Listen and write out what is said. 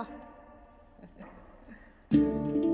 صح